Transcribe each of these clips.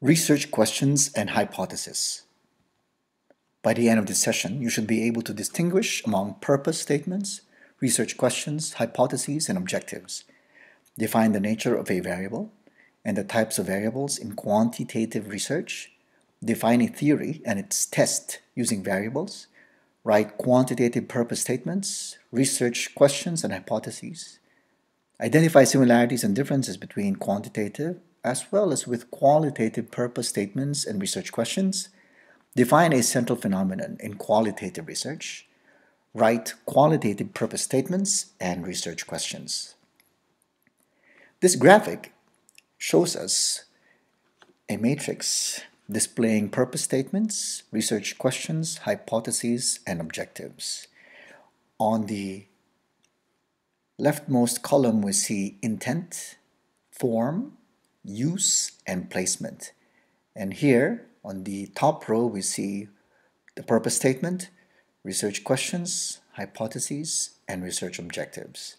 Research questions and hypotheses. By the end of this session, you should be able to distinguish among purpose statements, research questions, hypotheses, and objectives. Define the nature of a variable and the types of variables in quantitative research. Define a theory and its test using variables. Write quantitative purpose statements, research questions and hypotheses. Identify similarities and differences between quantitative as well as with qualitative purpose statements and research questions. Define a central phenomenon in qualitative research. Write qualitative purpose statements and research questions. This graphic shows us a matrix displaying purpose statements, research questions, hypotheses, and objectives. On the leftmost column, we see intent, form, use, and placement. And here on the top row, we see the purpose statement, research questions, hypotheses, and research objectives.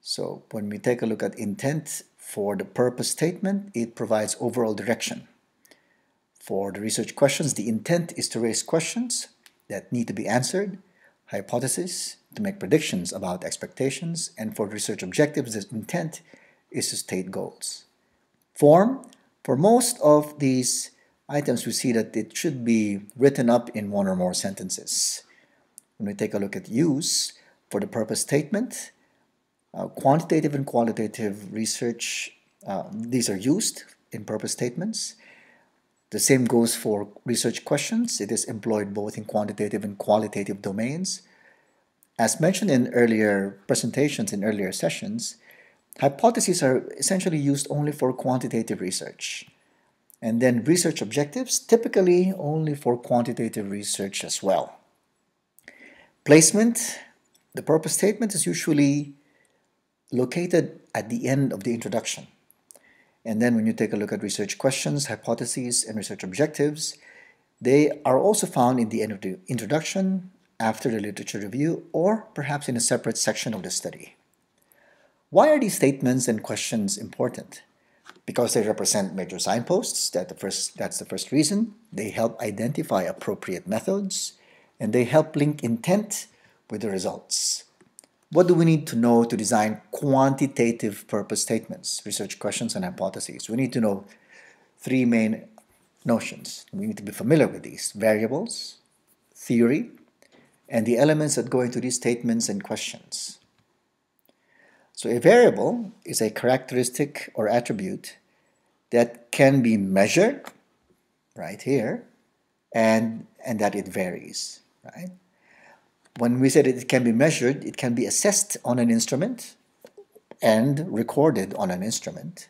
So when we take a look at intent for the purpose statement, it provides overall direction. For the research questions, the intent is to raise questions that need to be answered, hypotheses to make predictions about expectations, and for research objectives, the intent is to state goals. Form, for most of these items, we see that it should be written up in one or more sentences. When we take a look at use, for the purpose statement, uh, quantitative and qualitative research, uh, these are used in purpose statements. The same goes for research questions. It is employed both in quantitative and qualitative domains. As mentioned in earlier presentations, in earlier sessions, hypotheses are essentially used only for quantitative research. And then research objectives, typically only for quantitative research as well. Placement, the purpose statement is usually located at the end of the introduction. And then when you take a look at research questions, hypotheses, and research objectives, they are also found in the end of the introduction, after the literature review, or perhaps in a separate section of the study. Why are these statements and questions important? Because they represent major signposts, that the first, that's the first reason. They help identify appropriate methods, and they help link intent with the results. What do we need to know to design quantitative purpose statements, research questions, and hypotheses? We need to know three main notions. We need to be familiar with these variables, theory, and the elements that go into these statements and questions. So a variable is a characteristic or attribute that can be measured, right here, and, and that it varies, right? when we said it can be measured, it can be assessed on an instrument and recorded on an instrument.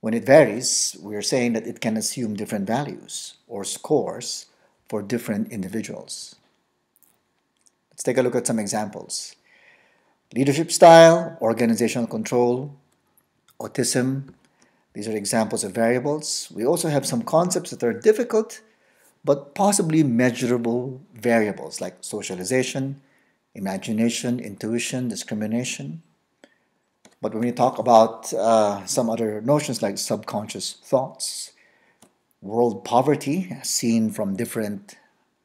When it varies, we're saying that it can assume different values or scores for different individuals. Let's take a look at some examples. Leadership style, organizational control, autism, these are examples of variables. We also have some concepts that are difficult but possibly measurable variables like socialization, imagination, intuition, discrimination. But when we talk about uh, some other notions like subconscious thoughts, world poverty seen from different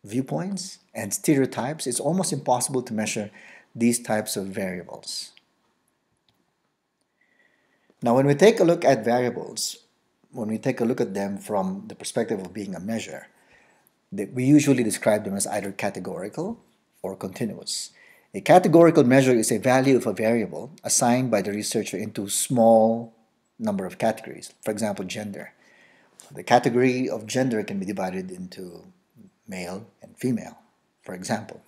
viewpoints, and stereotypes, it's almost impossible to measure these types of variables. Now, when we take a look at variables, when we take a look at them from the perspective of being a measure, we usually describe them as either categorical or continuous. A categorical measure is a value of a variable assigned by the researcher into small number of categories. For example, gender. The category of gender can be divided into male and female, for example.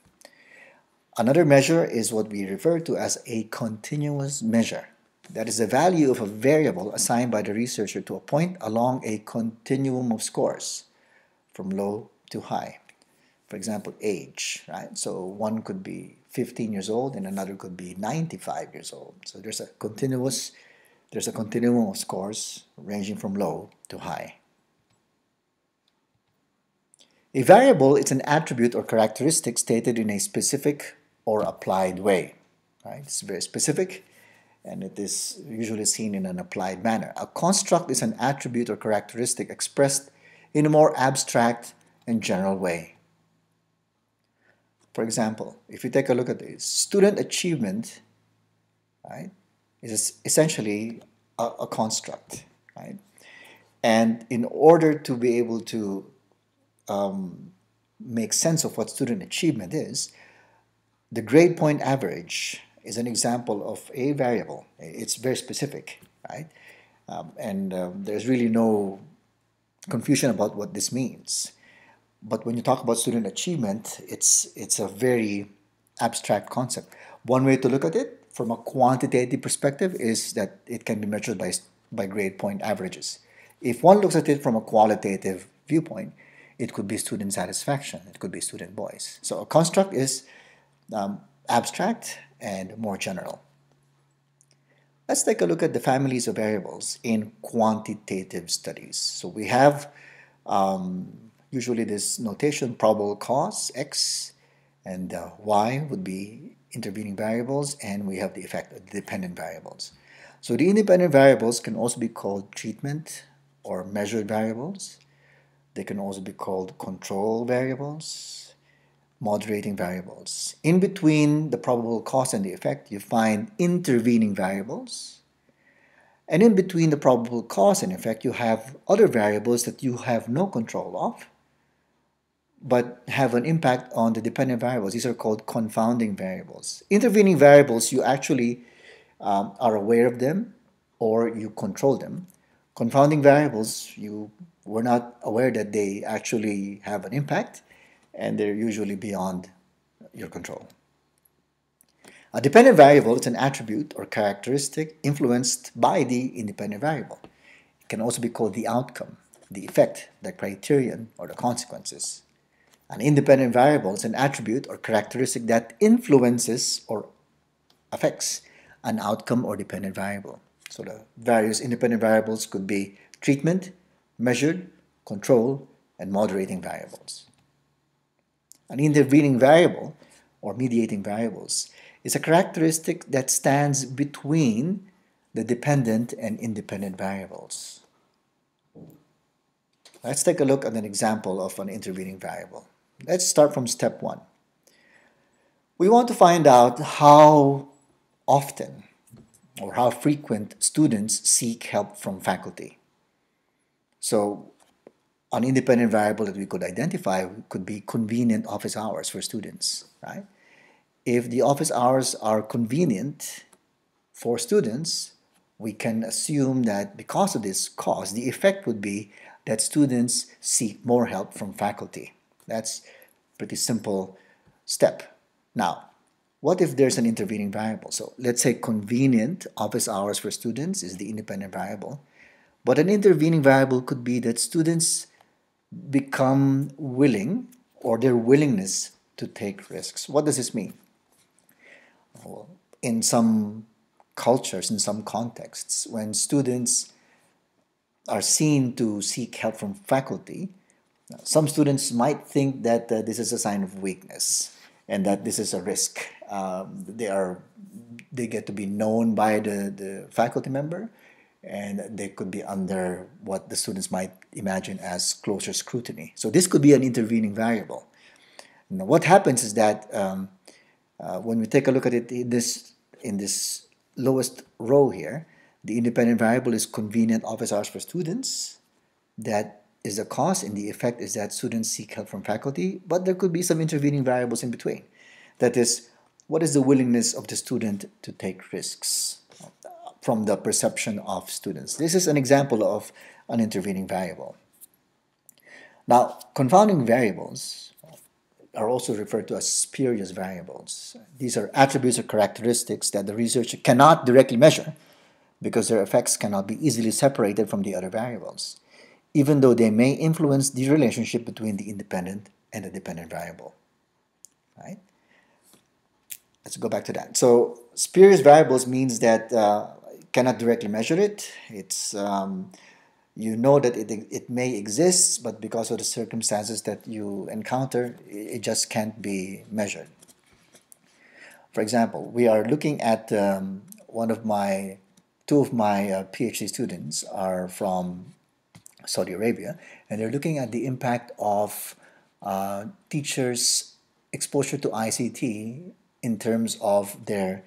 Another measure is what we refer to as a continuous measure. That is the value of a variable assigned by the researcher to a point along a continuum of scores from low to high. For example, age, right? So one could be 15 years old and another could be 95 years old. So there's a continuous, there's a continuum of scores ranging from low to high. A variable is an attribute or characteristic stated in a specific or applied way. Right? It's very specific and it is usually seen in an applied manner. A construct is an attribute or characteristic expressed in a more abstract and general way. For example, if you take a look at this, student achievement right, is essentially a, a construct. Right? And in order to be able to um, make sense of what student achievement is, the grade point average is an example of a variable. It's very specific, right? Um, and um, there's really no confusion about what this means. But when you talk about student achievement, it's, it's a very abstract concept. One way to look at it from a quantitative perspective is that it can be measured by, by grade point averages. If one looks at it from a qualitative viewpoint, it could be student satisfaction, it could be student voice. So a construct is um, abstract and more general. Let's take a look at the families of variables in quantitative studies. So we have um, usually this notation probable cause, x, and uh, y would be intervening variables, and we have the effect of the dependent variables. So the independent variables can also be called treatment or measured variables. They can also be called control variables, moderating variables. In between the probable cause and the effect, you find intervening variables. And in between the probable cause and effect, you have other variables that you have no control of, but have an impact on the dependent variables. These are called confounding variables. Intervening variables, you actually um, are aware of them or you control them. Confounding variables, you were not aware that they actually have an impact and they're usually beyond your control. A dependent variable is an attribute or characteristic influenced by the independent variable. It can also be called the outcome, the effect, the criterion, or the consequences. An independent variable is an attribute or characteristic that influences or affects an outcome or dependent variable. So the various independent variables could be treatment, measured, control, and moderating variables. An intervening variable, or mediating variables, is a characteristic that stands between the dependent and independent variables. Let's take a look at an example of an intervening variable. Let's start from step one. We want to find out how often or how frequent students seek help from faculty. So an independent variable that we could identify could be convenient office hours for students, right? If the office hours are convenient for students, we can assume that because of this cause, the effect would be that students seek more help from faculty. That's pretty simple step. Now, what if there's an intervening variable? So let's say convenient office hours for students is the independent variable. But an intervening variable could be that students become willing or their willingness to take risks. What does this mean? Well, in some cultures, in some contexts, when students are seen to seek help from faculty, some students might think that uh, this is a sign of weakness and that this is a risk. Um, they are they get to be known by the, the faculty member and they could be under what the students might imagine as closer scrutiny. So this could be an intervening variable. Now, what happens is that um, uh, when we take a look at it in this, in this lowest row here, the independent variable is convenient office hours for students. That is the cause, and the effect is that students seek help from faculty, but there could be some intervening variables in between. That is, what is the willingness of the student to take risks? From the perception of students. This is an example of an intervening variable. Now, confounding variables are also referred to as spurious variables. These are attributes or characteristics that the researcher cannot directly measure because their effects cannot be easily separated from the other variables, even though they may influence the relationship between the independent and the dependent variable. Right? Let's go back to that. So spurious variables means that uh, cannot directly measure it. It's um, you know that it, it may exist, but because of the circumstances that you encounter, it just can't be measured. For example, we are looking at um, one of my, two of my uh, PhD students are from Saudi Arabia, and they're looking at the impact of uh, teachers' exposure to ICT in terms of their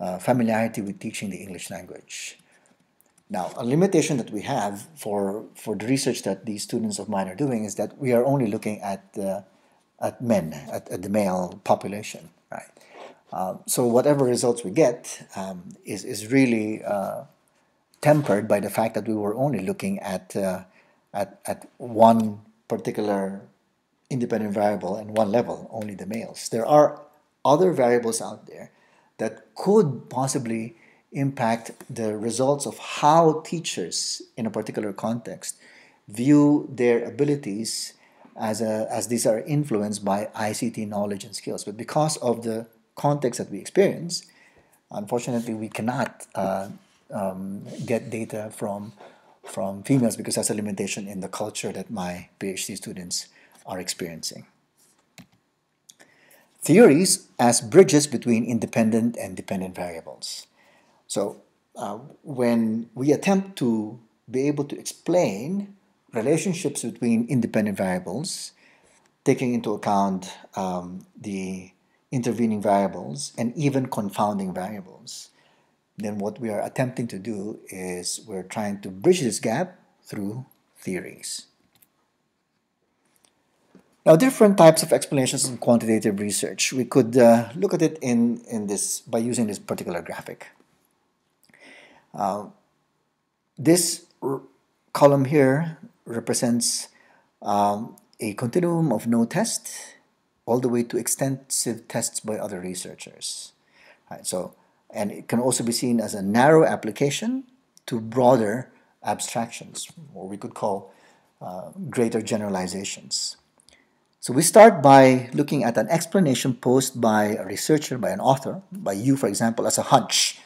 uh, familiarity with teaching the English language. Now, a limitation that we have for, for the research that these students of mine are doing is that we are only looking at, uh, at men, at, at, the male population, right? Uh, so whatever results we get um, is, is really uh, tempered by the fact that we were only looking at, uh, at, at one particular independent variable and one level, only the males. There are other variables out there that could possibly impact the results of how teachers in a particular context view their abilities as, a, as these are influenced by ICT knowledge and skills. But because of the context that we experience, unfortunately, we cannot uh, um, get data from, from females because that's a limitation in the culture that my PhD students are experiencing. Theories as bridges between independent and dependent variables. So uh, when we attempt to be able to explain relationships between independent variables, taking into account um, the intervening variables and even confounding variables, then what we are attempting to do is we're trying to bridge this gap through theories. Now, different types of explanations in quantitative research. We could uh, look at it in, in this by using this particular graphic. Uh, this column here represents um, a continuum of no test all the way to extensive tests by other researchers. Right, so, and it can also be seen as a narrow application to broader abstractions, or we could call uh, greater generalizations. So we start by looking at an explanation posed by a researcher, by an author, by you, for example, as a hunch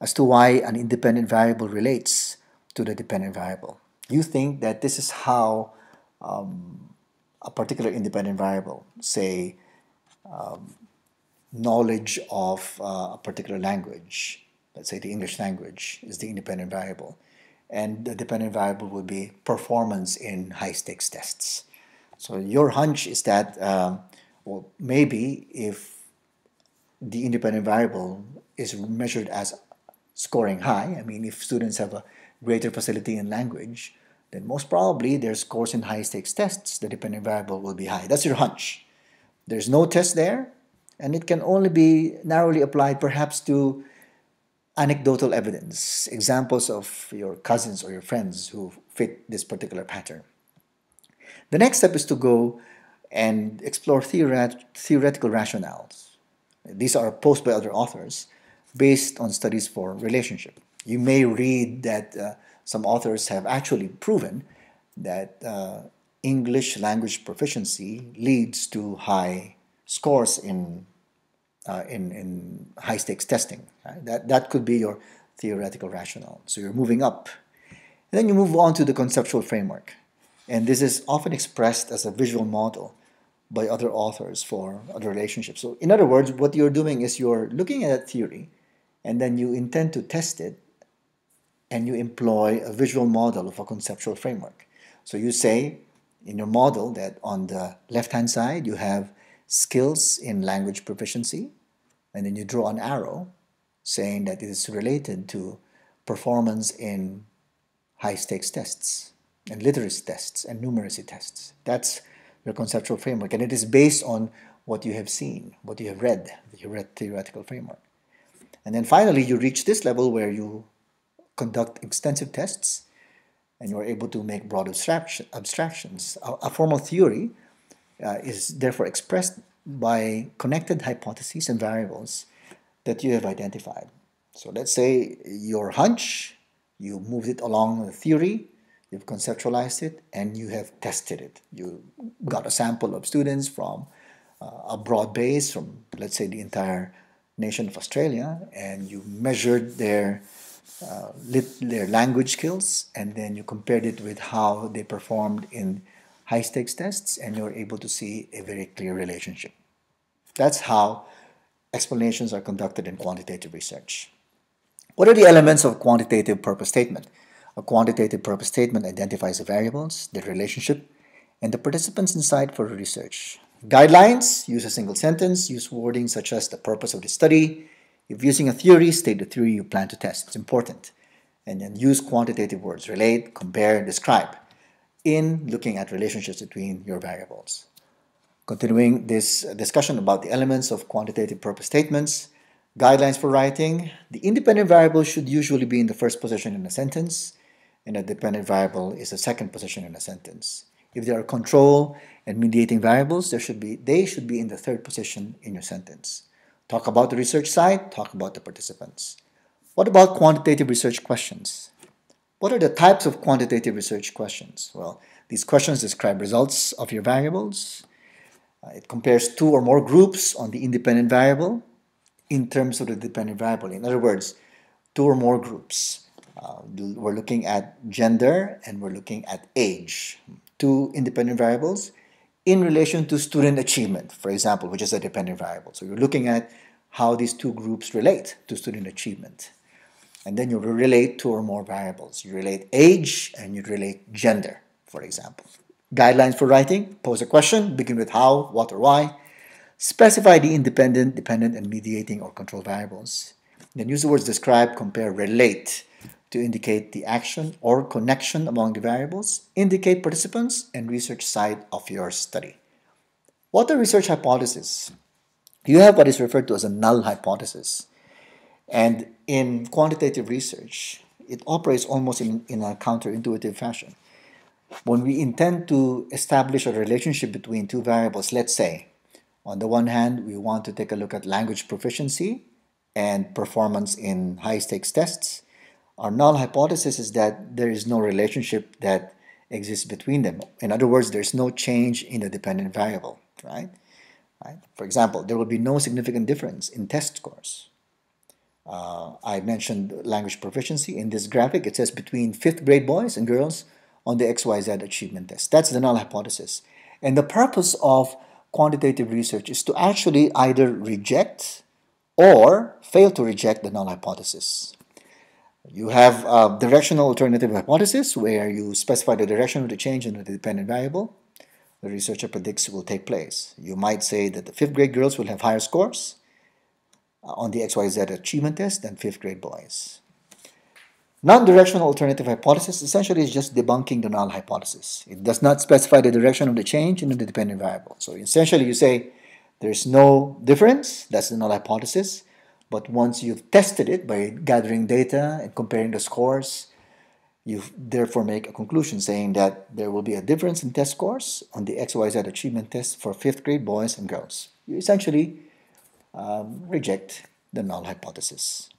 as to why an independent variable relates to the dependent variable. You think that this is how um, a particular independent variable, say um, knowledge of uh, a particular language, let's say the English language is the independent variable, and the dependent variable would be performance in high stakes tests. So your hunch is that, um, well, maybe if the independent variable is measured as scoring high, I mean, if students have a greater facility in language, then most probably their scores in high stakes tests, the dependent variable will be high. That's your hunch. There's no test there, and it can only be narrowly applied perhaps to anecdotal evidence, examples of your cousins or your friends who fit this particular pattern. The next step is to go and explore theoret theoretical rationales. These are posed by other authors based on studies for relationship. You may read that uh, some authors have actually proven that uh, English language proficiency leads to high scores in, uh, in, in high stakes testing. Right? That, that could be your theoretical rationale. So you're moving up. And then you move on to the conceptual framework. And this is often expressed as a visual model by other authors for other relationships. So in other words, what you're doing is you're looking at a theory and then you intend to test it and you employ a visual model of a conceptual framework. So you say in your model that on the left-hand side you have skills in language proficiency and then you draw an arrow saying that it is related to performance in high-stakes tests and literacy tests and numeracy tests. That's your conceptual framework and it is based on what you have seen, what you have read, your read theoretical framework. And then finally, you reach this level where you conduct extensive tests and you're able to make broad abstractions. A, a formal theory uh, is therefore expressed by connected hypotheses and variables that you have identified. So let's say your hunch, you moved it along the theory, you've conceptualized it, and you have tested it. You got a sample of students from uh, a broad base, from let's say the entire nation of Australia and you measured their uh, lit, their language skills and then you compared it with how they performed in high stakes tests and you're able to see a very clear relationship. That's how explanations are conducted in quantitative research. What are the elements of quantitative purpose statement? A quantitative purpose statement identifies the variables, the relationship, and the participants inside for research. Guidelines use a single sentence, use wording such as the purpose of the study. If using a theory, state the theory you plan to test. It's important. And then use quantitative words relate, compare, describe in looking at relationships between your variables. Continuing this discussion about the elements of quantitative purpose statements, guidelines for writing, the independent variable should usually be in the first position in a sentence, and a dependent variable is the second position in a sentence. If there are control and mediating variables, there should be, they should be in the third position in your sentence. Talk about the research side, talk about the participants. What about quantitative research questions? What are the types of quantitative research questions? Well, these questions describe results of your variables, uh, it compares two or more groups on the independent variable in terms of the dependent variable. In other words, two or more groups. Uh, we're looking at gender and we're looking at age. Two independent variables in relation to student achievement, for example, which is a dependent variable. So you're looking at how these two groups relate to student achievement. And then you relate two or more variables. You relate age and you relate gender, for example. Guidelines for writing, pose a question, begin with how, what, or why. Specify the independent, dependent, and mediating or control variables. Then use the words describe, compare, relate to indicate the action or connection among the variables, indicate participants and research side of your study. What are research hypotheses? You have what is referred to as a null hypothesis. And in quantitative research, it operates almost in, in a counterintuitive fashion. When we intend to establish a relationship between two variables, let's say, on the one hand, we want to take a look at language proficiency and performance in high stakes tests. Our null hypothesis is that there is no relationship that exists between them. In other words, there's no change in the dependent variable, right? right? For example, there will be no significant difference in test scores. Uh, I mentioned language proficiency. In this graphic, it says between fifth grade boys and girls, on the XYZ achievement test. That's the null hypothesis. And the purpose of quantitative research is to actually either reject or fail to reject the null hypothesis. You have a directional alternative hypothesis where you specify the direction of the change in the dependent variable the researcher predicts will take place. You might say that the fifth grade girls will have higher scores uh, on the XYZ achievement test than fifth grade boys. Non-directional alternative hypothesis essentially is just debunking the null hypothesis. It does not specify the direction of the change in the dependent variable. So essentially you say there's no difference, that's the null hypothesis, but once you've tested it by gathering data and comparing the scores, you therefore make a conclusion saying that there will be a difference in test scores on the XYZ achievement test for fifth grade boys and girls. You essentially um, reject the null hypothesis.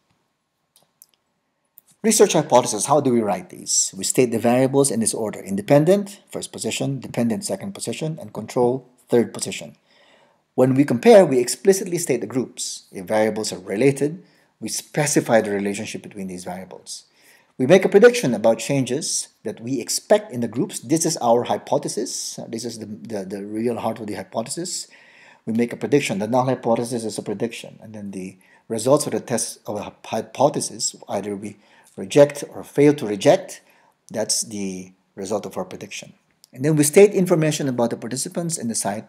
Research hypothesis, how do we write these? We state the variables in this order. Independent, first position, dependent, second position, and control, third position. When we compare, we explicitly state the groups. If variables are related, we specify the relationship between these variables. We make a prediction about changes that we expect in the groups. This is our hypothesis. This is the, the, the real heart of the hypothesis. We make a prediction. The null hypothesis is a prediction. And then the results of the test of a hypothesis, either we reject or fail to reject, that's the result of our prediction. And then we state information about the participants in the site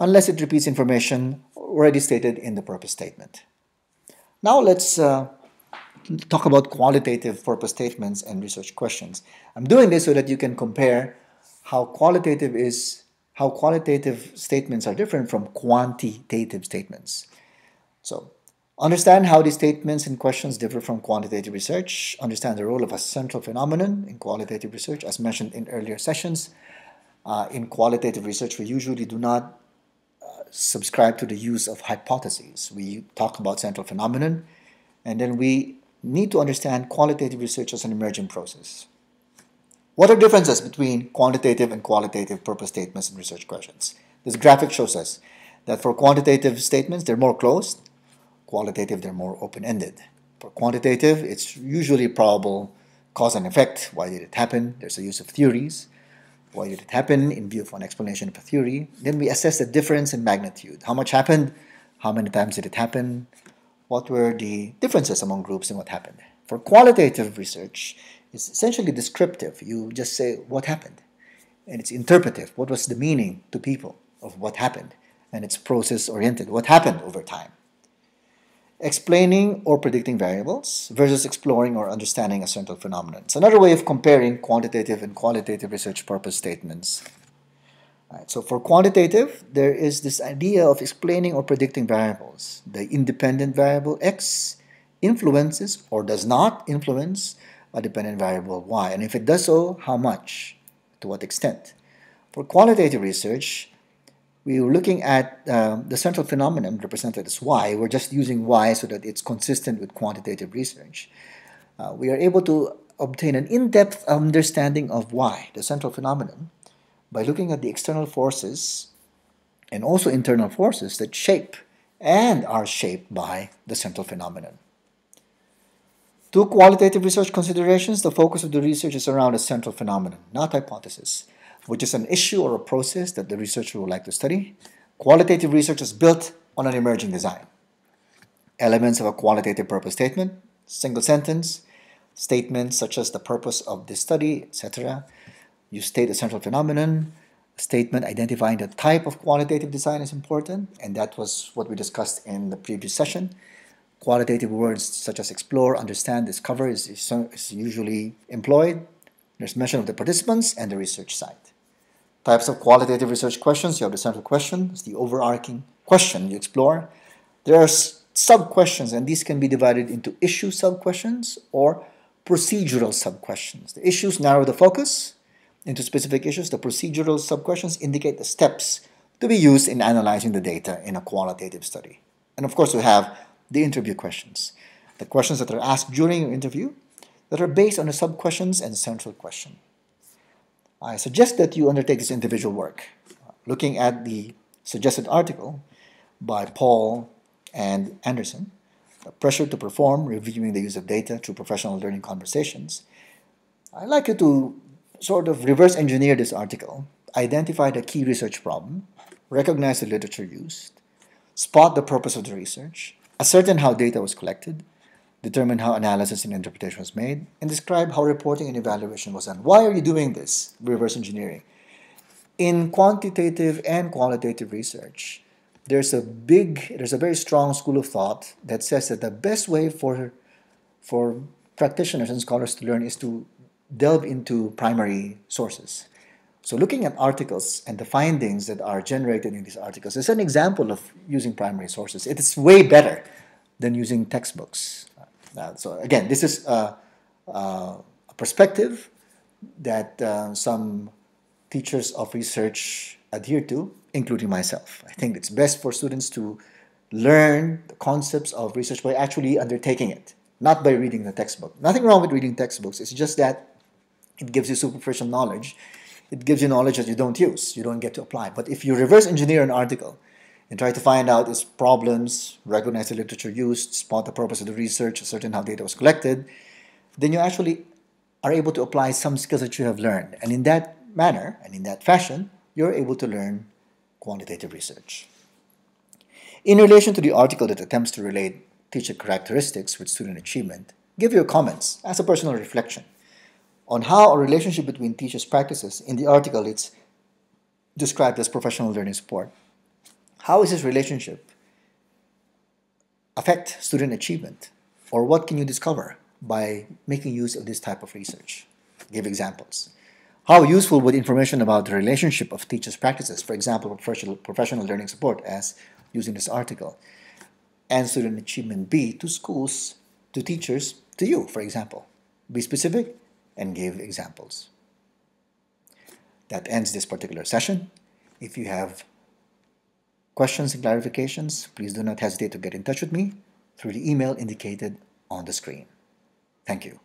unless it repeats information already stated in the purpose statement. Now let's uh, talk about qualitative purpose statements and research questions. I'm doing this so that you can compare how qualitative is how qualitative statements are different from quantitative statements. So Understand how these statements and questions differ from quantitative research. Understand the role of a central phenomenon in qualitative research, as mentioned in earlier sessions. Uh, in qualitative research, we usually do not subscribe to the use of hypotheses. We talk about central phenomenon, and then we need to understand qualitative research as an emergent process. What are differences between quantitative and qualitative purpose statements and research questions? This graphic shows us that for quantitative statements, they're more closed, Qualitative, they're more open-ended. For quantitative, it's usually probable cause and effect. Why did it happen? There's a use of theories. Why did it happen in view of an explanation of a theory? Then we assess the difference in magnitude. How much happened? How many times did it happen? What were the differences among groups and what happened? For qualitative research, it's essentially descriptive. You just say what happened. And it's interpretive. What was the meaning to people of what happened? And it's process oriented. What happened over time? Explaining or predicting variables versus exploring or understanding a central phenomenon. It's another way of comparing quantitative and qualitative research purpose statements. Right, so for quantitative, there is this idea of explaining or predicting variables. The independent variable x influences or does not influence a dependent variable y. And if it does so, how much? To what extent? For qualitative research, we were looking at um, the central phenomenon represented as y. We're just using y so that it's consistent with quantitative research. Uh, we are able to obtain an in-depth understanding of y, the central phenomenon, by looking at the external forces and also internal forces that shape and are shaped by the central phenomenon. Two qualitative research considerations, the focus of the research is around a central phenomenon, not hypothesis which is an issue or a process that the researcher would like to study. Qualitative research is built on an emerging design. Elements of a qualitative purpose statement, single sentence, statements such as the purpose of this study, etc. You state a central phenomenon. Statement identifying the type of qualitative design is important, and that was what we discussed in the previous session. Qualitative words such as explore, understand, discover is, is, is usually employed. There's mention of the participants and the research site. Types of qualitative research questions. You have the central question. It's the overarching question you explore. There are sub-questions, and these can be divided into issue sub-questions or procedural sub-questions. The issues narrow the focus into specific issues. The procedural sub-questions indicate the steps to be used in analyzing the data in a qualitative study. And of course, we have the interview questions. The questions that are asked during your interview that are based on the sub-questions and central question. I suggest that you undertake this individual work, looking at the suggested article by Paul and Anderson, Pressure to Perform, Reviewing the Use of Data Through Professional Learning Conversations. I'd like you to sort of reverse engineer this article, identify the key research problem, recognize the literature used, spot the purpose of the research, ascertain how data was collected, determine how analysis and interpretation was made, and describe how reporting and evaluation was done. Why are you doing this, reverse engineering? In quantitative and qualitative research, there's a big, there's a very strong school of thought that says that the best way for, for practitioners and scholars to learn is to delve into primary sources. So looking at articles and the findings that are generated in these articles is an example of using primary sources. It is way better than using textbooks. Uh, so again, this is a, a perspective that uh, some teachers of research adhere to, including myself. I think it's best for students to learn the concepts of research by actually undertaking it, not by reading the textbook. Nothing wrong with reading textbooks, it's just that it gives you superficial knowledge. It gives you knowledge that you don't use, you don't get to apply. But if you reverse engineer an article, and try to find out its problems, recognize the literature used, spot the purpose of the research, ascertain how data was collected, then you actually are able to apply some skills that you have learned. And in that manner, and in that fashion, you're able to learn quantitative research. In relation to the article that attempts to relate teacher characteristics with student achievement, give your comments as a personal reflection on how a relationship between teachers' practices in the article it's described as professional learning support how is this relationship affect student achievement? Or what can you discover by making use of this type of research? Give examples. How useful would information about the relationship of teachers' practices, for example, professional, professional learning support, as using this article, and student achievement be to schools, to teachers, to you, for example? Be specific and give examples. That ends this particular session. If you have questions and clarifications, please do not hesitate to get in touch with me through the email indicated on the screen. Thank you.